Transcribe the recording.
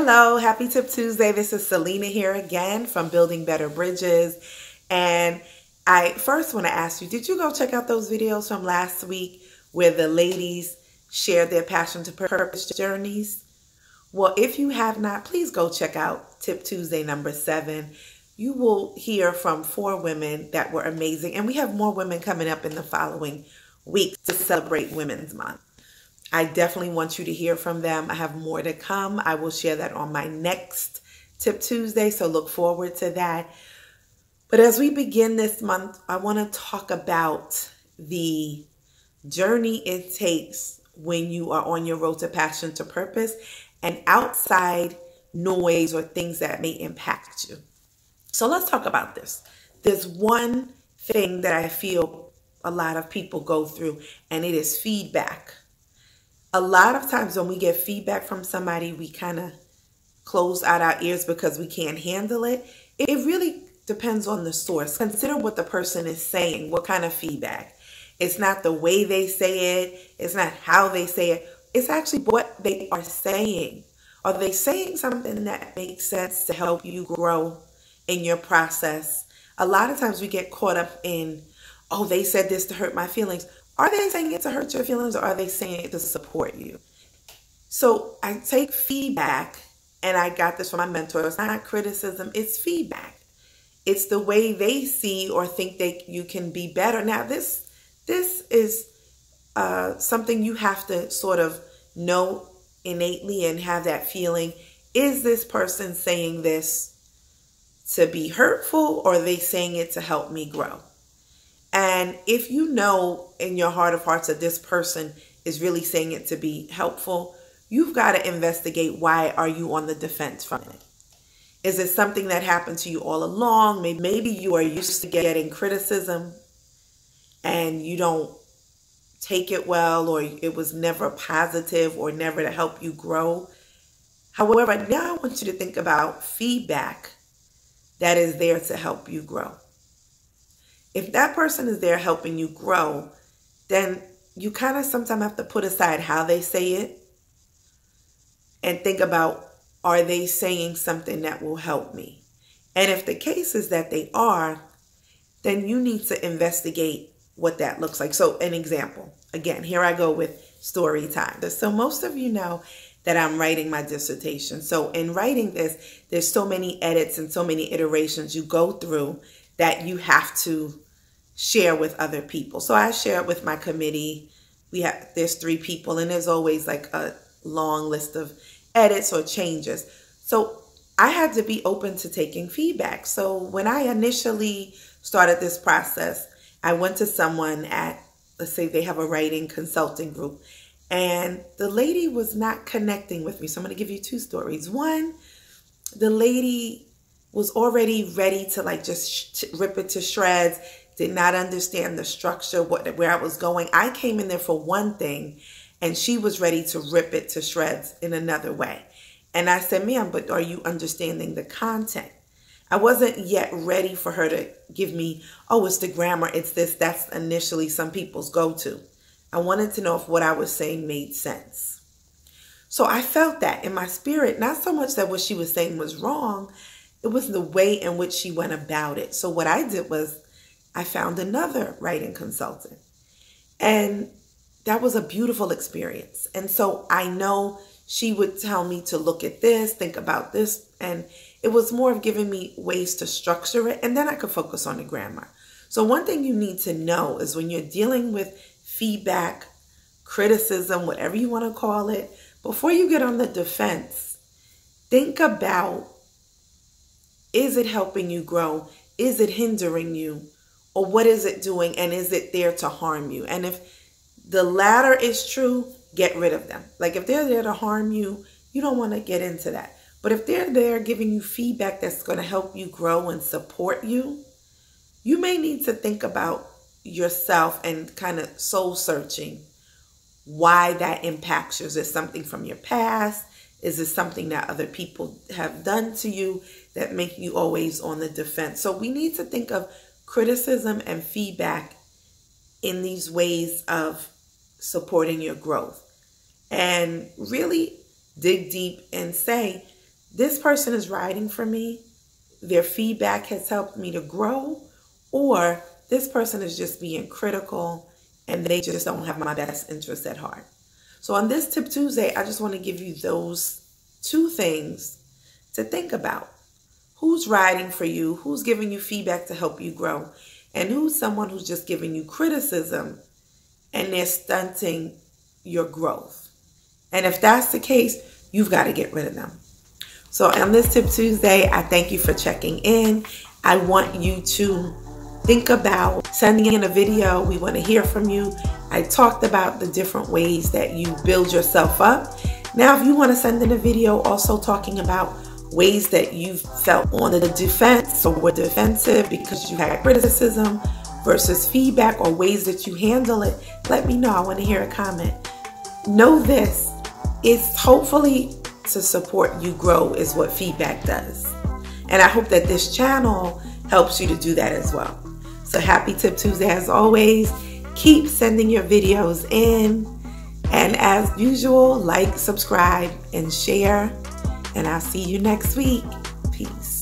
Hello, happy Tip Tuesday. This is Selena here again from Building Better Bridges. And I first want to ask you, did you go check out those videos from last week where the ladies shared their passion to purpose journeys? Well, if you have not, please go check out Tip Tuesday number seven. You will hear from four women that were amazing. And we have more women coming up in the following week to celebrate Women's Month. I definitely want you to hear from them. I have more to come. I will share that on my next Tip Tuesday, so look forward to that. But as we begin this month, I want to talk about the journey it takes when you are on your road to passion to purpose and outside noise or things that may impact you. So let's talk about this. There's one thing that I feel a lot of people go through, and it is feedback a lot of times when we get feedback from somebody, we kind of close out our ears because we can't handle it. It really depends on the source. Consider what the person is saying, what kind of feedback. It's not the way they say it, it's not how they say it, it's actually what they are saying. Are they saying something that makes sense to help you grow in your process? A lot of times we get caught up in, oh, they said this to hurt my feelings. Are they saying it to hurt your feelings or are they saying it to support you? So I take feedback, and I got this from my mentor. It's not criticism, it's feedback. It's the way they see or think that you can be better. Now, this this is uh, something you have to sort of know innately and have that feeling. Is this person saying this to be hurtful or are they saying it to help me grow? And if you know in your heart of hearts that this person is really saying it to be helpful, you've got to investigate why are you on the defense from it? Is it something that happened to you all along? Maybe you are used to getting criticism and you don't take it well or it was never positive or never to help you grow. However, now I want you to think about feedback that is there to help you grow if that person is there helping you grow, then you kind of sometimes have to put aside how they say it and think about are they saying something that will help me? And if the case is that they are, then you need to investigate what that looks like. So, an example again, here I go with story time. So, most of you know that I'm writing my dissertation. So, in writing this, there's so many edits and so many iterations you go through that you have to share with other people. So I share it with my committee. We have there's three people and there's always like a long list of edits or changes. So I had to be open to taking feedback. So when I initially started this process, I went to someone at let's say they have a writing consulting group and the lady was not connecting with me. So I'm going to give you two stories. One, the lady was already ready to like just rip it to shreds did not understand the structure, what where I was going. I came in there for one thing and she was ready to rip it to shreds in another way. And I said, ma'am, but are you understanding the content? I wasn't yet ready for her to give me, oh, it's the grammar, it's this. That's initially some people's go to. I wanted to know if what I was saying made sense. So I felt that in my spirit, not so much that what she was saying was wrong, it was the way in which she went about it. So what I did was I found another writing consultant. And that was a beautiful experience. And so I know she would tell me to look at this, think about this. And it was more of giving me ways to structure it. And then I could focus on the grammar. So, one thing you need to know is when you're dealing with feedback, criticism, whatever you want to call it, before you get on the defense, think about is it helping you grow? Is it hindering you? Or what is it doing and is it there to harm you? And if the latter is true, get rid of them. Like if they're there to harm you, you don't want to get into that. But if they're there giving you feedback that's going to help you grow and support you, you may need to think about yourself and kind of soul searching why that impacts you. Is it something from your past? Is it something that other people have done to you that make you always on the defense? So we need to think of criticism and feedback in these ways of supporting your growth. And really dig deep and say, this person is writing for me, their feedback has helped me to grow, or this person is just being critical and they just don't have my best interest at heart. So on this Tip Tuesday, I just want to give you those two things to think about. Who's writing for you? Who's giving you feedback to help you grow? And who's someone who's just giving you criticism and they're stunting your growth? And if that's the case, you've got to get rid of them. So on this Tip Tuesday, I thank you for checking in. I want you to think about sending in a video. We want to hear from you. I talked about the different ways that you build yourself up. Now, if you want to send in a video also talking about ways that you felt on the defense or were defensive because you had criticism versus feedback or ways that you handle it, let me know. I want to hear a comment. Know this it's hopefully to support you grow, is what feedback does. And I hope that this channel helps you to do that as well. So happy Tip Tuesday as always. Keep sending your videos in. And as usual, like, subscribe, and share and I'll see you next week. Peace.